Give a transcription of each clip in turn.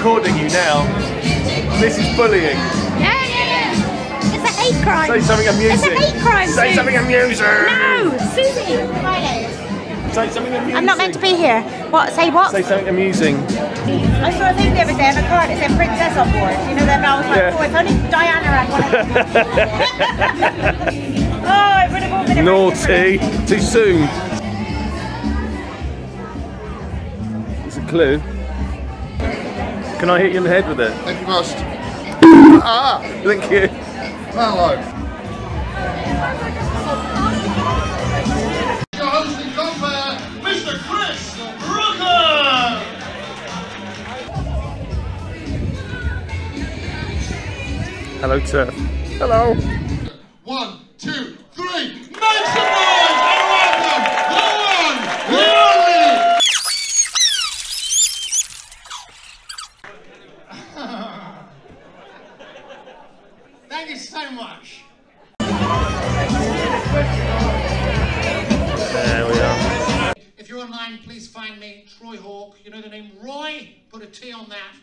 recording you now. This is bullying. Yeah, yeah, yeah. It's a hate crime. Say something amusing. It's a hate crime. Say Suze. something amusing. No, Susie. Say something amusing. I'm not meant to be here. What? Say what? Say something amusing. I saw a thing the other day on a card. It said princess on board. You know that? I was like, Yeah. oh, if only Diana had one. oh, it would have all been Naughty. Too soon. It's a clue. Can I hit you in the head with it? If you must. ah! Thank you. Hello. Your Mr. Chris Hello, Turf. Hello. One, two, three, 19! Thank you so much. There we are. If you're online, please find me, Troy Hawk. You know the name Roy? Put a T on that.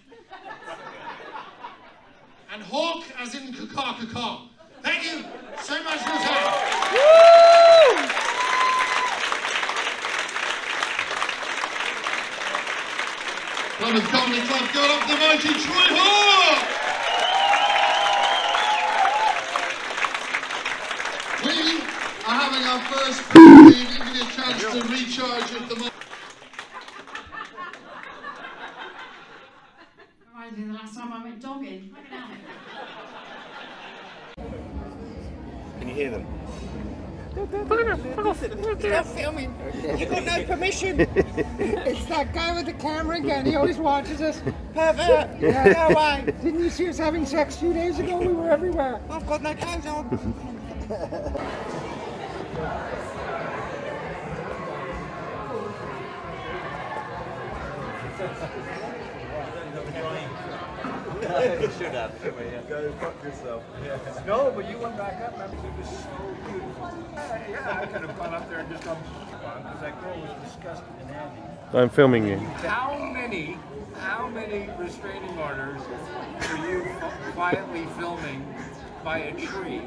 And Hawk as in caca Thank you so much for your time. Plymouth Comedy Club, go up the mighty Troy Hawk! Our first pre give you a chance to recharge at the moment. Reminded me the last time I went dogging. Look at that. Can you hear them? Stop filming. You've got no permission. it's that guy with the camera again. He always watches us. Pervert. Yeah, no way. Didn't you see us having sex a few days ago? We were everywhere. I've got no clothes on. Go fuck yourself. No, but you went back up and it was so beautiful. Yeah, yeah, I could have gone up there and just done because that girl was disgusting and handy. I'm filming you. How many, how many restraining orders for you quietly filming by a tree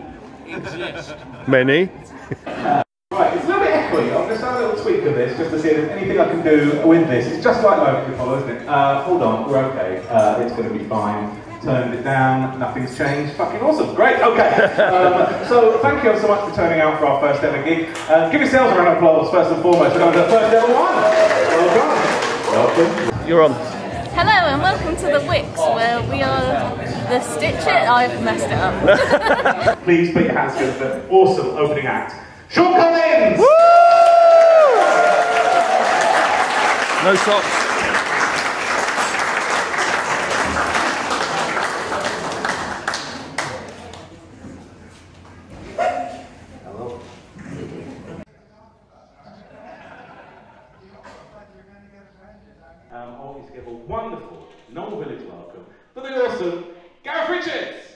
exist? Many. Right, it's a little bit echoey. I'm just have a little tweak of this just to see if there's anything I can do with this. It's just like can follow, isn't it? Uh, hold on, we're okay. Uh, it's going to be fine. Turned it down, nothing's changed. Fucking awesome, great, okay. Um, so thank you so much for turning out for our first ever gig. Uh, give yourselves a round of applause first and foremost. We're going to the first ever one. Well done. Welcome. You're on. Hello and welcome to the Wix where we are the Stitch It. Oh, I've messed it up. Please put your hands together for an awesome opening act. Sean Collins! No socks. welcome. But then also, Gareth Richards!